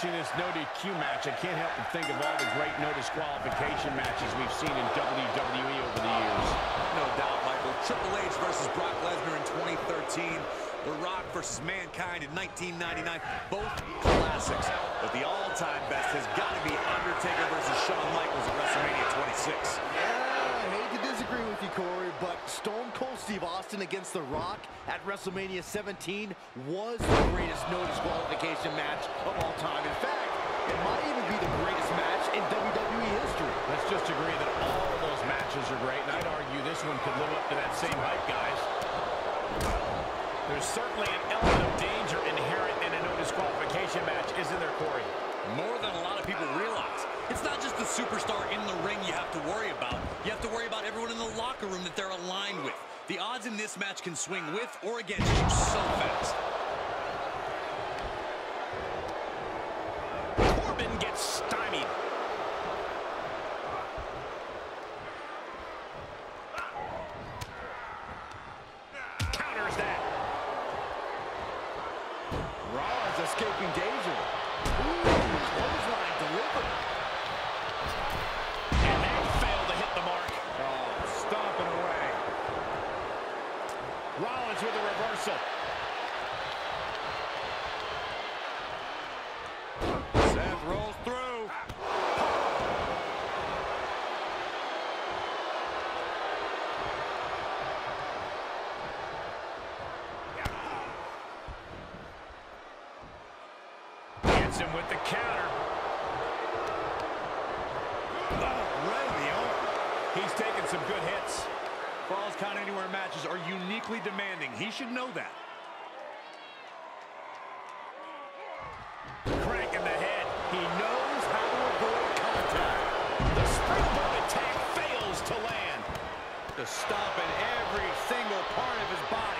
watching this no DQ match, I can't help but think of all the great no disqualification matches we've seen in WWE over the years. No doubt, Michael. Triple H versus Brock Lesnar in 2013. The Rock versus Mankind in 1999. Both classics. But the all-time best has got to be Undertaker versus Shawn Michaels at WrestleMania 26. Yeah, I hate to disagree with you, Corey, but Stone Cold Steve Austin against The Rock at WrestleMania 17 was the greatest no disqualification match of all time. In fact, it might even be the greatest match in WWE history. Let's just agree that all of those matches are great, and I'd argue this one could live up to that same hype, guys. There's certainly an element of danger inherent in a no disqualification match, isn't there, Corey? More than a lot of people realize. It's not just the superstar in the ring you have to worry about. You have to worry about everyone in the locker room that they're aligned with. The odds in this match can swing with or against you so fast. Rollins with a reversal. Seth rolls through. Hits him with the counter. Oh, right in the arm. He's taking some good hits. Falls Count Anywhere matches are uniquely demanding. He should know that. Crank in the head. He knows how to avoid contact. The springboard attack fails to land. To stop in every single part of his body.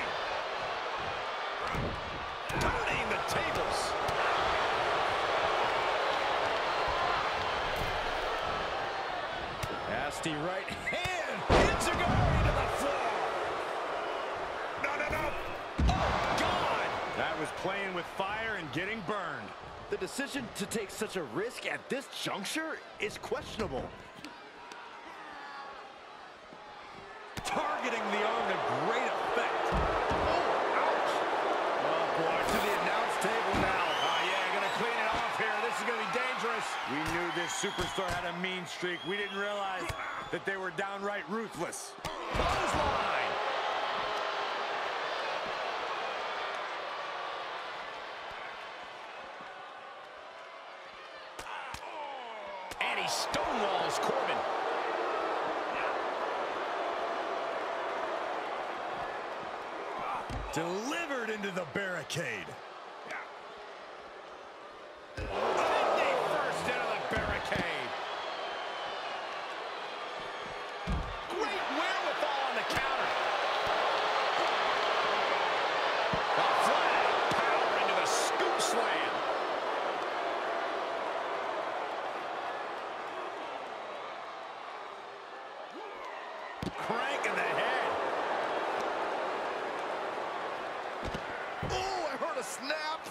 Playing with fire and getting burned. The decision to take such a risk at this juncture is questionable. Targeting the arm to great effect. Oh, oh boy, to the announce table now. Oh, yeah, gonna clean it off here. This is gonna be dangerous. We knew this superstar had a mean streak. We didn't realize that they were downright ruthless. Clothesline. And he stonewalls Corbin. Delivered into the barricade. Sydney first into the barricade. Great wherewithal on the counter. A flat power into the scoop slam. Crank in the head. Oh, I heard a snap.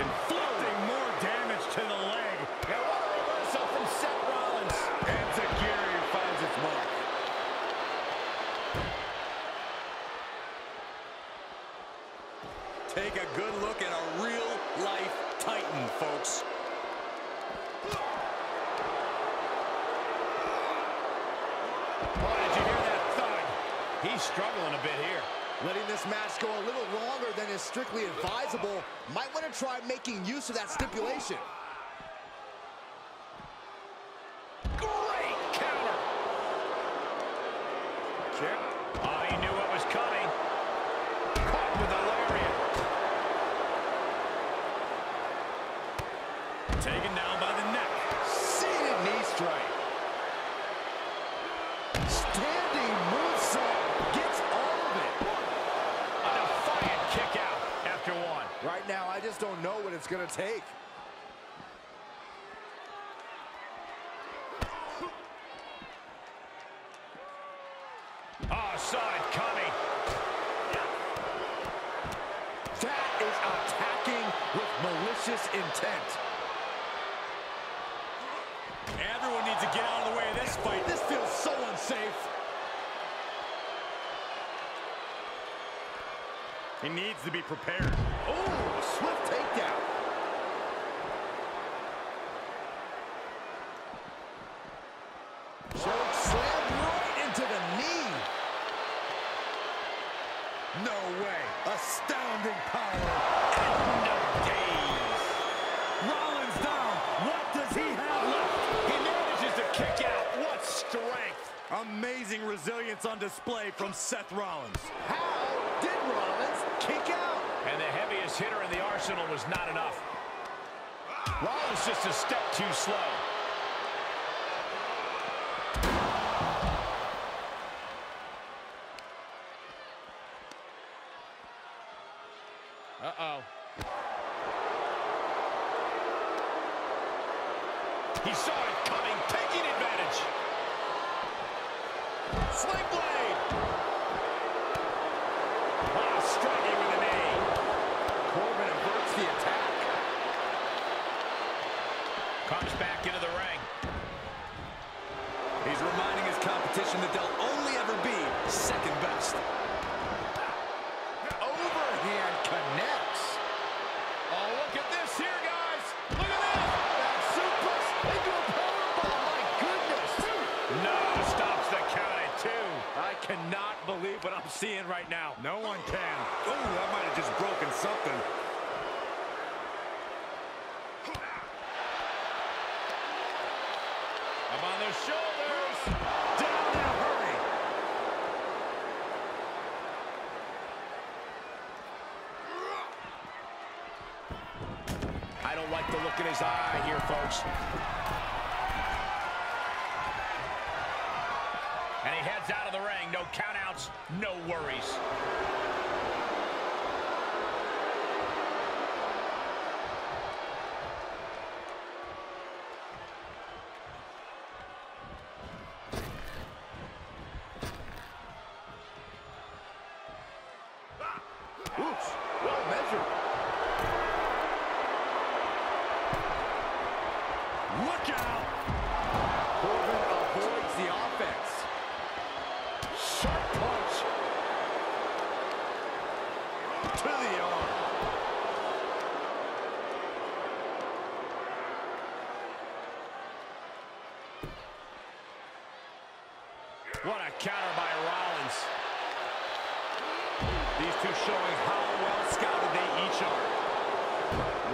Inflicting more damage to the leg. And what a reversal from Seth Rollins. Enziguri finds its mark. Take a good look at a real-life Titan, folks. Boy, did you hear that thud? He's struggling a bit here. Letting this match go a little longer than is strictly advisable. Might want to try making use of that stipulation. Great counter. Chip. Oh, he knew what was coming. Caught with a lariat. Taken down by the neck. Seated knee strike. Standing moonsault gets all of it. A defiant kick out after one. Right now, I just don't know what it's going to take. Oh, saw it coming. That is attacking with malicious malicious intent. Everyone needs to get out of the way of this fight. This feels so unsafe. He needs to be prepared. Oh, swift takedown. Choke slam right into the knee. No way. Astounding power. Amazing resilience on display from Seth Rollins. How did Rollins kick out? And the heaviest hitter in the arsenal was not enough. Rollins just a step too slow. Uh-oh. He saw it Sling blade. Ah, striking with a knee. Corbin averts the attack. Comes back into the ring. He's reminding his competition that they'll only ever be second best. Overhand connects. Oh, look at this here, guys. Look at this. That suplex into a powerbomb. My goodness. No, stops the count at two. I cannot believe what I'm seeing right now. No one can. Oh, that might have just broken something. Up on their shoulders. Down in a hurry. I don't like the look in his eye here, folks. He heads out of the ring. No countouts, no worries. Ah. Measured. Look out. Corbin avoids the offense. Sharp punch. To the arm. What a counter by Rollins. These two showing how well scouted they each are.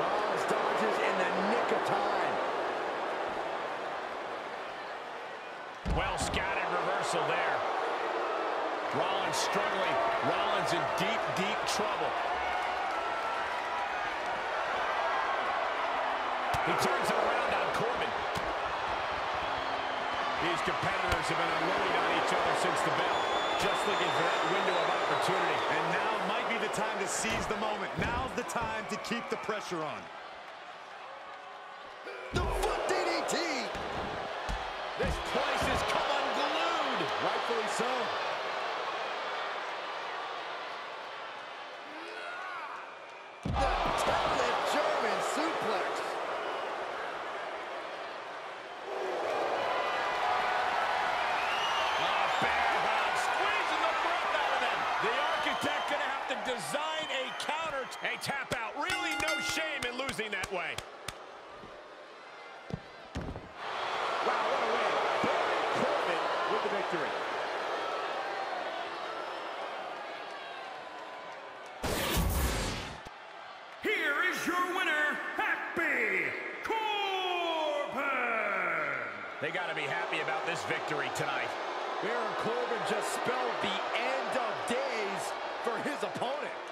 Rollins dodges in the nick of time. Well scouted reversal there. Rollins struggling. Rollins in deep, deep trouble. He turns it around on Corbin. These competitors have been unloading on the bell. Just looking for that window of opportunity. And now might be the time to seize the moment. Now's the time to keep the pressure on. The foot DDT. This place has come unglued. Rightfully so. The deadlift German suplex. Oh, bear hug, squeezing the breath out of them. The architect gonna have to design a counter. A tap out. Really no shame in losing that way. Wow, what a win. Baron Corbin with the victory. Here is your winner, Happy Corbin! They gotta be happy about this victory tonight. Baron Corbin just spelled the end of days for his opponent.